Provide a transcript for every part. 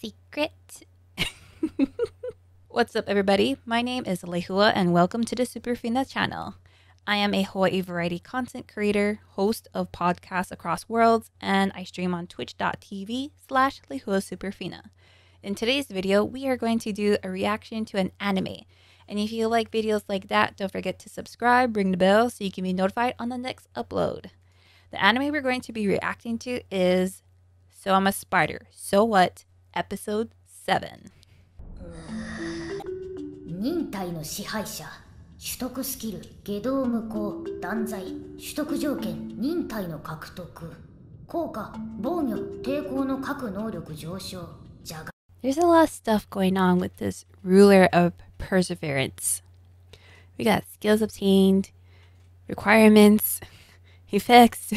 secret. What's up, everybody? My name is Lehua, and welcome to the Superfina channel. I am a Hawaii variety content creator, host of podcasts across worlds, and I stream on twitch.tv slash Lehua Superfina. In today's video, we are going to do a reaction to an anime. And if you like videos like that, don't forget to subscribe, ring the bell so you can be notified on the next upload. The anime we're going to be reacting to is So I'm a Spider. So What? Episode 7. 忍耐の支配者取得スキル下道無効断罪取得条件忍耐の獲得効果防御抵抗の各能力上昇邪が There's a lot of stuff going on with this ruler of perseverance. We got skills obtained, requirements, effects,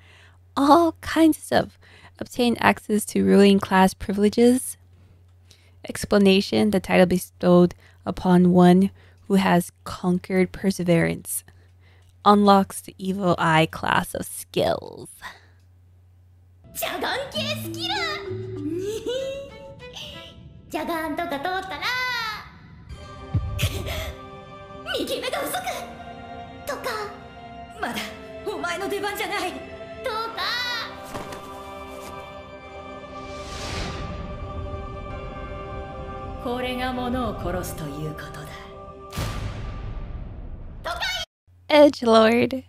all kinds of stuff. Obtain access to ruling class privileges. Explanation the title bestowed upon one who has conquered perseverance. Unlocks the evil eye class of skills. これが物を殺すということだ Edge Lord.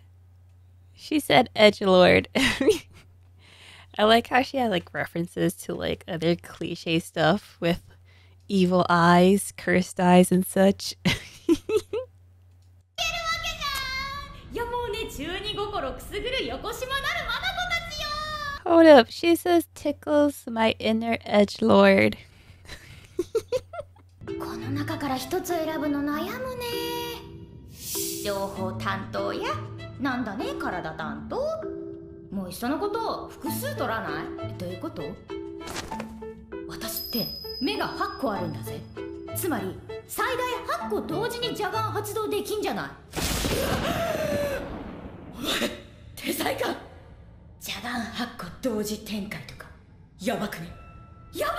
She said Edge Lord. I like how she had like references to like other cliche stuff with evil eyes, cursed eyes, and such. いやもうね中二心くすぐる横島なる眼たちよ Hold up, she says tickles my inner Edge Lord. この中から一つ選ぶの悩むね。情報担当や。なんだね体担当。もういっそのこと複数取らない？どういうこと？私って目が8個あるんだぜ。つまり最大8個同時に邪眼発動できんじゃない？お前天才か。邪眼8個同時展開とか。やばくね？やばい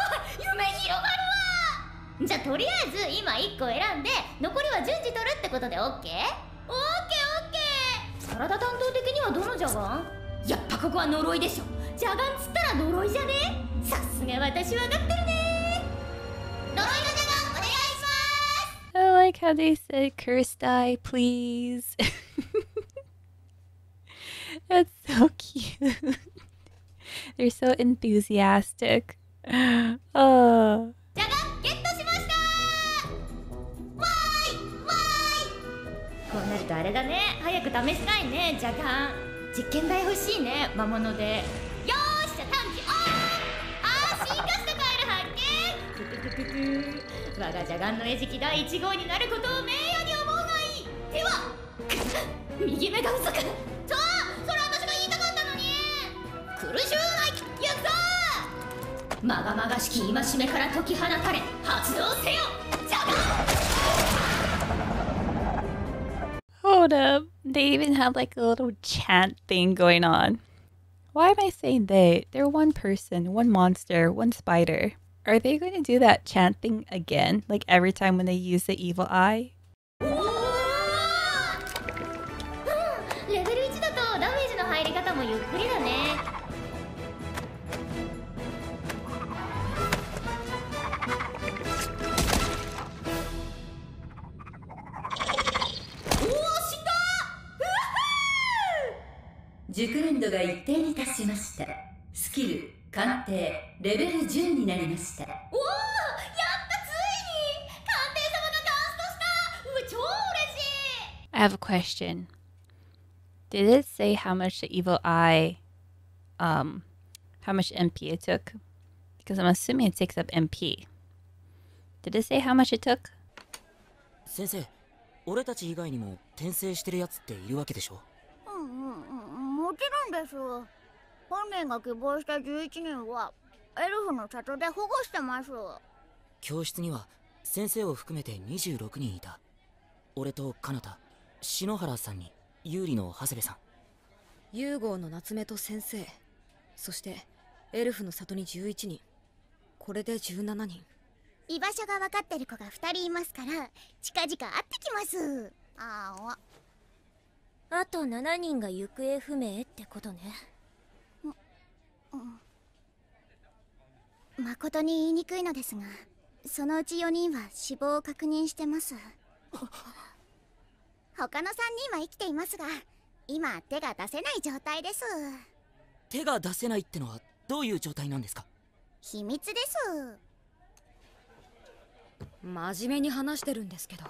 じゃあとりあえず今1個選んで残りは順次取るってことで OK? OK OK 体担当的にはどの邪眼やっぱここは呪いでしょ邪眼つったら呪いじゃね？さすが私分かってるね呪いの邪眼お願いします I like how they said cursed eye, please. That's so cute. They're so enthusiastic. Oh. とあれだね。早く試したいね。邪眼実験台欲しいね。魔物で。よーしゃあ探知。オンあー進化したカエル発見。ククククク我が邪眼の餌食第1号になることを名誉に思うがいい。では右目が不足そうそれ私が言いたかったのに。苦しゅうないやったまがまがしき戒めから解き放たれ発動せよ。邪眼 Hold up. They even have like a little chant thing going on. Why am I saying they? They're one person, one monster, one spider. Are they going to do that chant thing again? Like every time when they use the evil eye? 熟練度が一定に達しましたスキル鑑定レベル10になりましたおおやったついに鑑定様がガンストしたうわ超嬉しい I have a question. Did it say how much the evil eye, um, how much MP it took? Because I'm assuming it takes up MP. Did it say how much it took? 先生俺たち以外にも転生してるやつっているわけでしょもちろんです。本人が希望した11人はエルフの里で保護してます。教室には先生を含めて26人いた。俺とカナタ。篠原さんに有利の長谷部さん。ユーゴーの夏目と先生。そしてエルフの里に11人。これで17人。居場所が分かってる子が2人いますから近々会ってきます。あああと7人が行方不明ってことね。誠に言いにくいのですがそのうち4人は死亡を確認してます。他の3人は生きていますが今手が出せない状態です。手が出せないってのはどういう状態なんですか？秘密です。真面目に話してるんですけど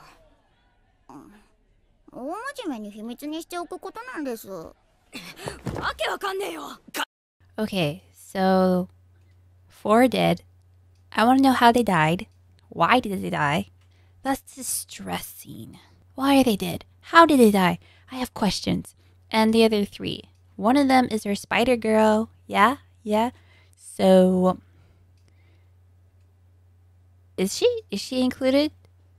大真面目に秘密にしておくことなんですわけわかんねえよ Okay, so four dead. I want to know how they died. Why did they die? That's distressing. Why are they dead? How did they die? I have questions. And the other three. One of them is our spider girl. Yeah, yeah. So is she is she included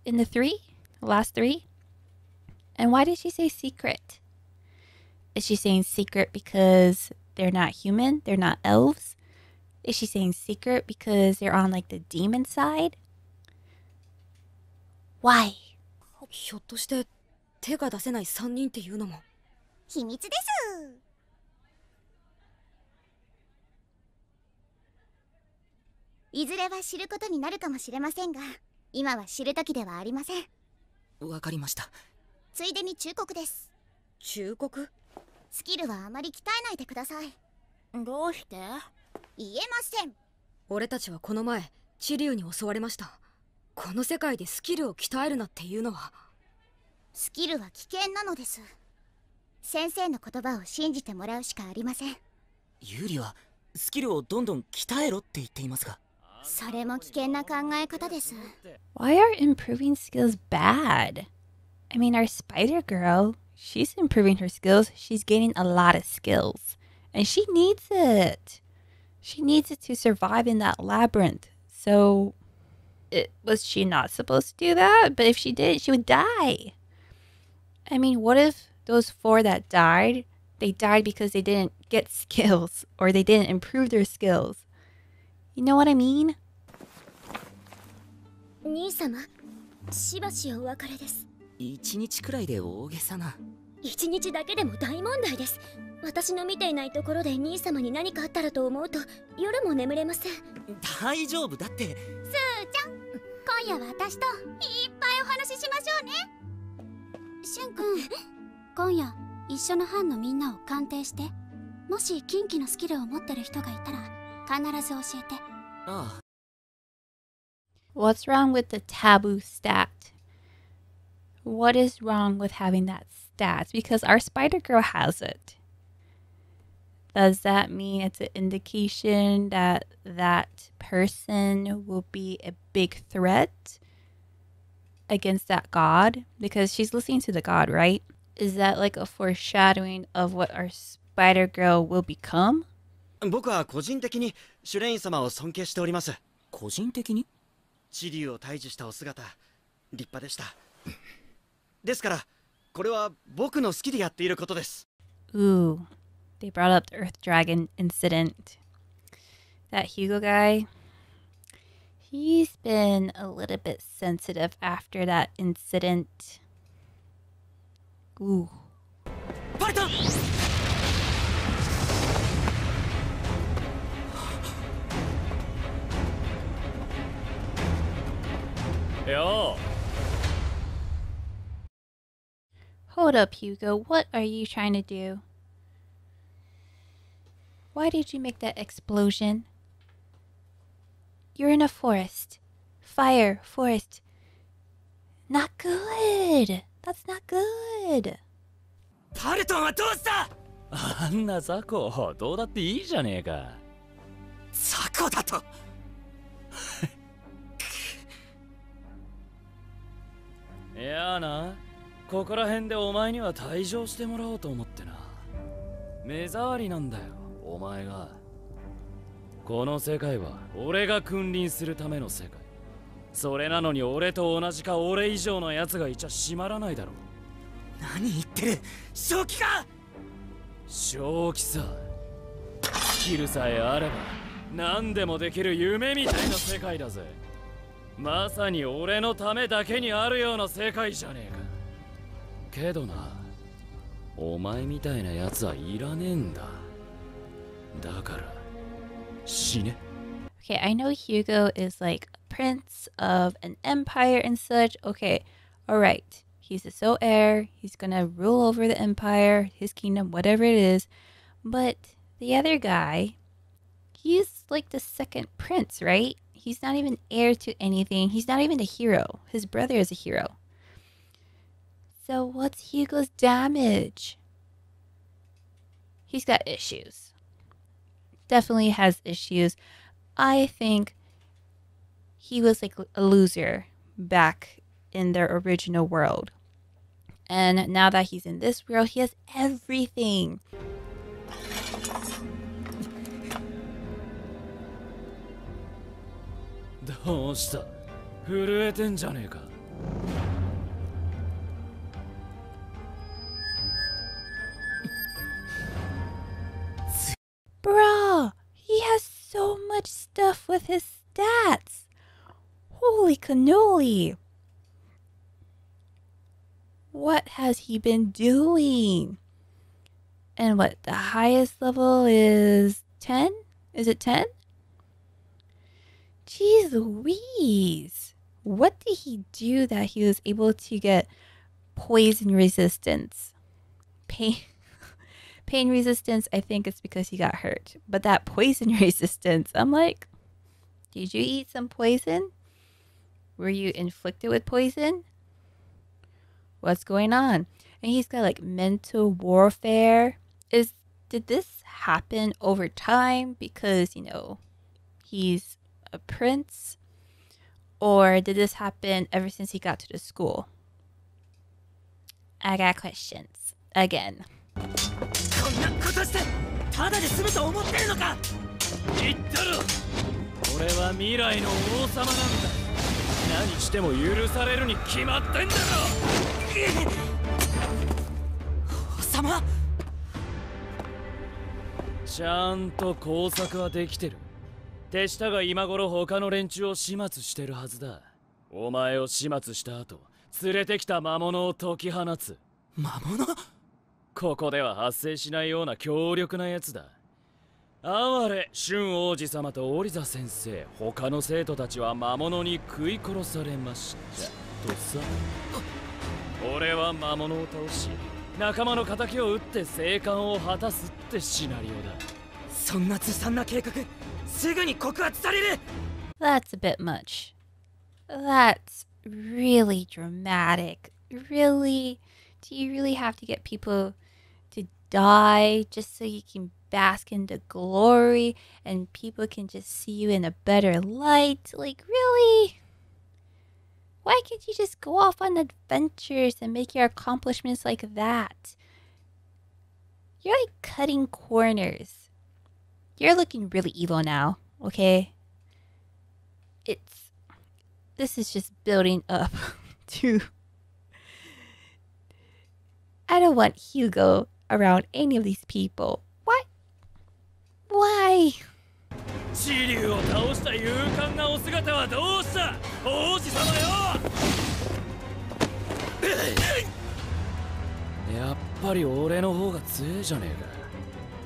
in the three? The last three? And why did she say secret? Is she saying secret because they're not human? They're not elves? Is she saying secret because they're on like the demon side? Why? ひょっとして手が出せない3人っていうのも秘密ですいずれは知ることになるかもしれませんが今は知る時ではありませんわかりました ついでに忠告です。忠告？スキルはあまり鍛えないでください。どうして？言えません。俺たちはこの前地竜に襲われました。この世界でスキルを鍛えるなっていうのは。スキルは危険なのです。先生の言葉を信じてもらうしかありません。ユーリはスキルをどんどん鍛えろって言っていますが。それも危険な考え方です。Why are improving skills bad? I mean, our spider girl, she's improving her skills. She's gaining a lot of skills. And she needs it. She needs it to survive in that labyrinth. So, it, was she not supposed to do that? But if she did, she would die. I mean, what if those four that died, they died because they didn't get skills or they didn't improve their skills? You know what I mean? 兄様しばしお別れです 一日くらいで大げさな。一日だけでも大問題です。私の見ていないところで兄様に何かあったらと思うと夜も眠れません。大丈夫だって。すーちゃん今夜は私といっぱいお話ししましょうね。しゅんくん今夜一緒の班のみんなを鑑定してもし近畿のスキルを持ってる人がいたら必ず教えて。ああ What's wrong with the taboo stat? What is wrong with having that stat? Because our Spider Girl has it. Does that mean it's an indication that that person will be a big threat against that god? Because she's listening to the god, right? Is that like a foreshadowing of what our Spider Girl will become? 僕は個人的にシュレイン様を尊敬しております個人的に地竜を退治したお姿立派でした ですからこれは僕の好きでやっていることです Ooh, they brought up the Earth Dragon incident. That Hugo guy, he's been a little bit sensitive after that incident. Ooh. ファイトよ Hold up, Hugo. What are you trying to do? Why did you make that explosion? You're in a forest. Fire, forest. Not good. That's not good. パルトンはどうしたあんな雑魚どうだっていいじゃねえか雑魚だといやな ここら辺でお前には退場してもらおうと思ってな。目障りなんだよお前が。この世界は俺が君臨するための世界。それなのに俺と同じか俺以上のやつがいちゃ閉まらないだろ何言ってる正気か！正気さ。スキルさえあれば何でもできる夢みたいな世界だぜ。まさに俺のためだけにあるような世界じゃねえかけどなお前みたいなやつはいらねえんだだから死ね Okay, I know Hugo is like a prince of an empire and such. Okay, all right. He's the sole heir. He's gonna rule over the empire, his kingdom, whatever it is. But the other guy, he's like the second prince, right? He's not even heir to anything. He's not even a hero. His brother is a hero. So what's Hugo's damage? He's got issues. Definitely has issues. I think he was like a loser back in their original world. And now that he's in this world, he has everything. ど Bro, he has so much stuff with his stats. Holy cannoli. What has he been doing? And what the highest level is 10? Is it 10? Jeez Louise. What did he do that he was able to get poison resistance? Pain pain resistance, I think it's because he got hurt. But that poison resistance, I'm like, did you eat some poison? Were you inflicted with poison? What's going on? And he's got like mental warfare. Is did this happen over time because, you know, he's a prince? Or did this happen ever since he got to the school? I got questions. Again. なことしてただで済むと思ってるのか！言ったろ！俺は未来の王様なんだ。何しても許されるに決まってんだろ！王様！ちゃんと工作はできてる。手下が今頃他の連中を始末してるはずだ。お前を始末した後連れてきた魔物を解き放つ。魔物？ここでは発生しないような強力なやつだ哀れ春王子様とオリザ先生他の生徒たちは魔物に食い殺されましたとさ俺は魔物を倒し仲間の敵を撃って生還を果たすってシナリオだそんなずさんな計画すぐに告発される That's a bit much. That's really dramatic. Really? Do you really have to get people die just so you can bask in the glory and people can just see you in a better light? Like, really? Why can't you just go off on adventures and make your accomplishments like that? You're like cutting corners. You're looking really evil now, okay? It's. This is just building up to. I don't want Hugo around any of these people. What? Why? 地竜を倒した勇敢なお姿はどうした？王子様よ やっぱり俺の方が強えじゃねえか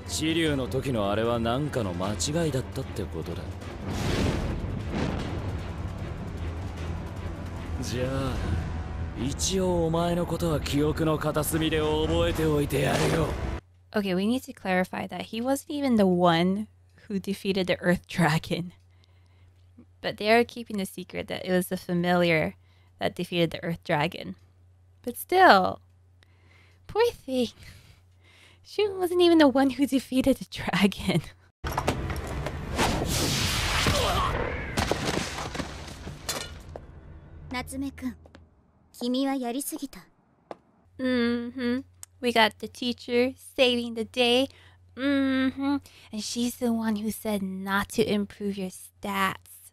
地竜の時のあれは何かの間違いだったってことだじゃあ 一応お前のことは記憶の片隅で覚えておいてやるよ Okay, we need to clarify that he wasn't even the one who defeated the Earth Dragon. But they are keeping the secret that it was the familiar that defeated the Earth Dragon. But still, poor thing. Shun wasn't even the one who defeated the dragon. 夏目くん 君はやりすぎた Mm-hmm. We got the teacher saving the day. Mm-hmm. And she's the one who said not to improve your stats.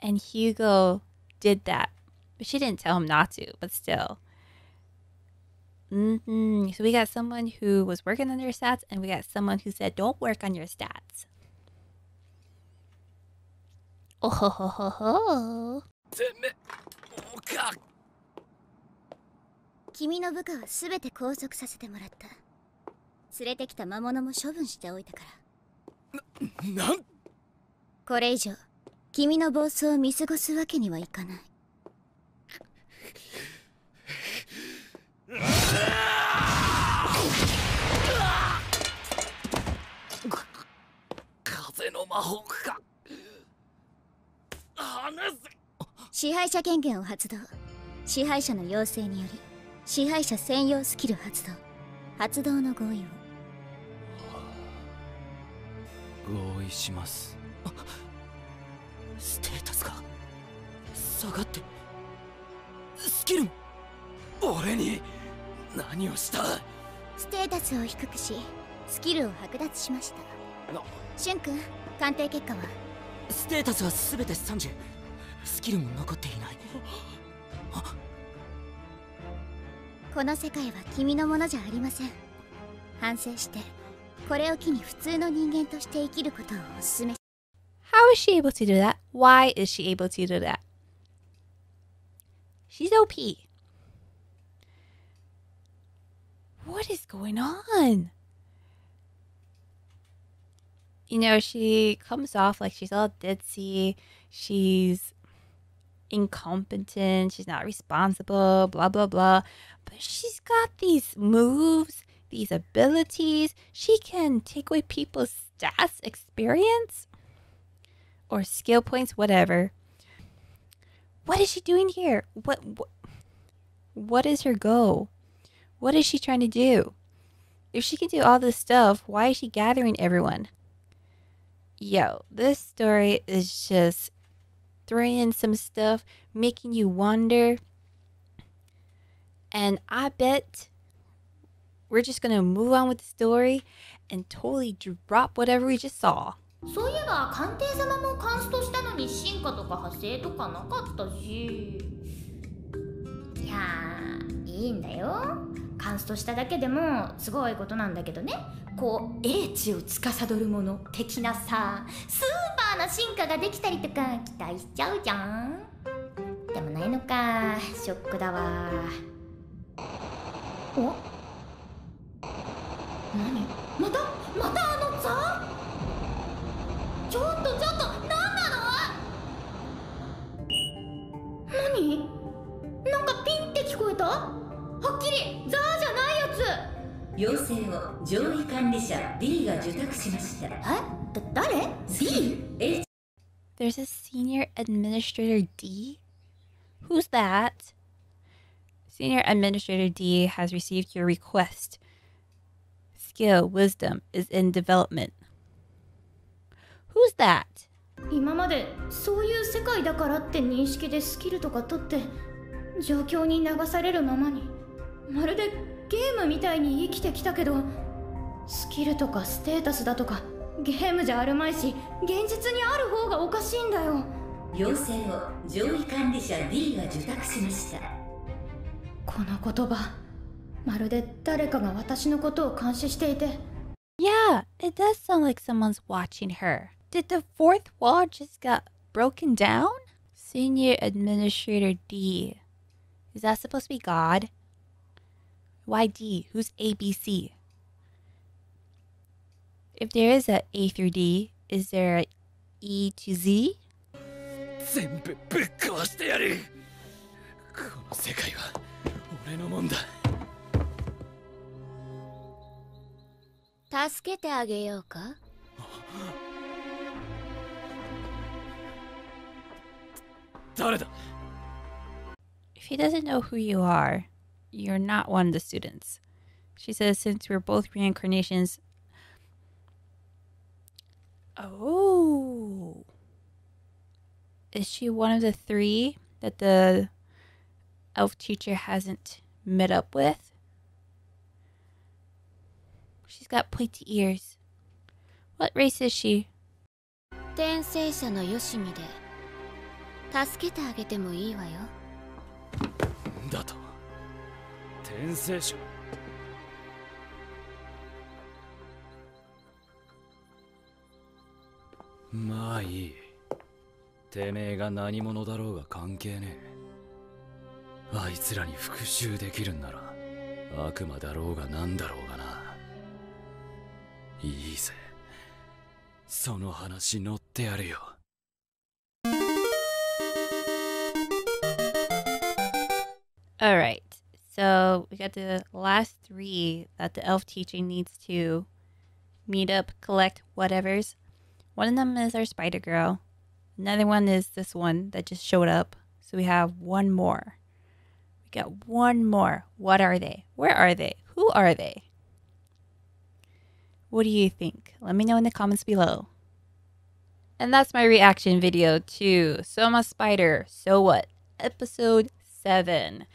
And Hugo did that. But she didn't tell him not to, but still. Mm-hmm. So we got someone who was working on their stats, and we got someone who said, don't work on your stats. Oh ho ho ho ho. 君の部下は全て拘束させてもらった。連れてきた魔物も処分しておいたから。なん？これ以上君の暴走を見過ごすわけにはいかない。風の魔法か。離せ支配者権限を発動。支配者の要請により支配者専用スキル発動。発動の合意を。合意します。ステータスが下がってスキルも。俺に何をした？ステータスを低くしスキルを剥奪しました。なシュン君鑑定結果は？ステータスは全て30スキルも残っていないこの世界は君のものじゃありません反省してこれを機に普通の人間として生きることをお勧め How is she able to do that? Why is she able to do that? She's OP. What is going on? You know, she comes off like she's all ditzy. She's incompetent. She's not responsible, blah, blah, blah. But she's got these moves, these abilities. She can take away people's stats, experience, or skill points, whatever. What is she doing here? What, what what is her goal? What is she trying to do? If she can do all this stuff, why is she gathering everyone? Yo, this story is just throwing in some stuff, making you wonder. And I bet we're just gonna move on with the story and totally drop whatever we just saw. そういえば鑑定様もカンストしたのに進化とか派生とかなかったしいやいいんだよカンストしただけでもすごいことなんだけどね。こう英知を司るもの的なさスーパーな進化ができたりとか期待しちゃうじゃん。でもないのかショックだわ。お？何？また？また？要請を上位管理者 D が受託しましたえだ誰 ?D? H There's a senior administrator D? Who's that? Senior Administrator D has received your request. Skill Wisdom is in development. Who's that? 今までそういう世界だからって認識でスキルとか取って状況に流されるままにまるで ゲームみたいに生きてきたけどスキルとかステータスだとかゲームじゃあるまいし現実にある方がおかしいんだよ要請を上位管理者 D が受託しましたこの言葉まるで誰かが私のことを監視していて Yeah, it does sound like someone's watching her. Did the fourth wall just got broken down? Senior Administrator D. Is that supposed to be God? Why D? Who's ABC? If there is a A through D, is there a E to Z? 全部ぶっ壊してやるこの世界は俺のもんだ助けてあげようか誰だ If he doesn't know who you are, you're not one of the students. She says, since we're both reincarnations. Oh. Is she one of the three that the elf teacher hasn't met up with? She's got pointy ears. What race is she? 転生者のよしみで助けてあげてもいいわよだと 転生者まあいい。てめえが何者だろうが関係ねえ。あいつらに復讐できるんなら悪魔だろうが何だろうがな。いいぜ。その話乗ってやるよ。All right. So we got the last three that the elf teaching needs to meet up, collect whatevers. One of them is our spider girl. Another one is this one that just showed up. So we have one more. We got one more. What are they? Where are they? Who are they? What do you think? Let me know in the comments below. And that's my reaction video to So I'm a Spider. So what? Episode 7.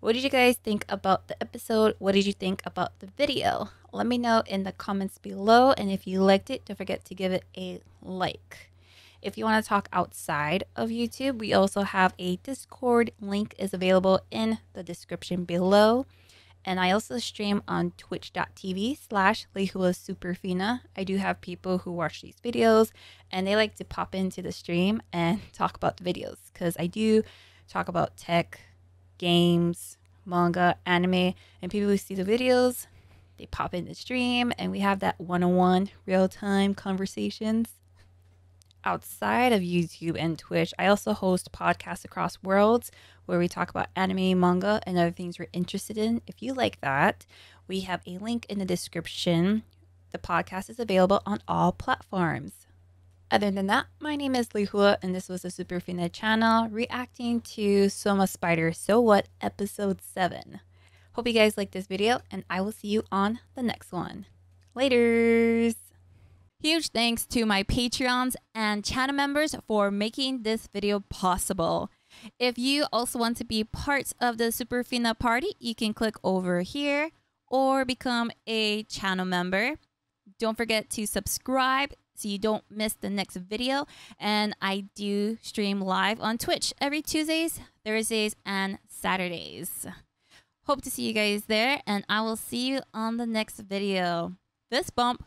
What did you guys think about the episode? What did you think about the video? Let me know in the comments below. And if you liked it, don't forget to give it a like. If you want to talk outside of YouTube, we also have a Discord. Link is available in the description below. And I also stream on twitch.tv slash Superfina. I do have people who watch these videos and they like to pop into the stream and talk about the videos because I do talk about tech, games, manga, anime, and people who see the videos, they pop in the stream and we have that one on one real time conversations outside of YouTube and Twitch, I also host podcasts across worlds where we talk about anime, manga, and other things we're interested in. If you like that, we have a link in the description. The podcast is available on all platforms. Other than that, my name is Lehua, and this was the Superfina channel reacting to So I'm a Spider So What Episode 7. Hope you guys liked this video, and I will see you on the next one. Laters! Huge thanks to my Patreons and channel members for making this video possible. If you also want to be part of the Superfina party, you can click over here or become a channel member. Don't forget to subscribe so you don't miss the next video. And I do stream live on Twitch every Tuesdays, Thursdays, and Saturdays. Hope to see you guys there, and I will see you on the next video. This bump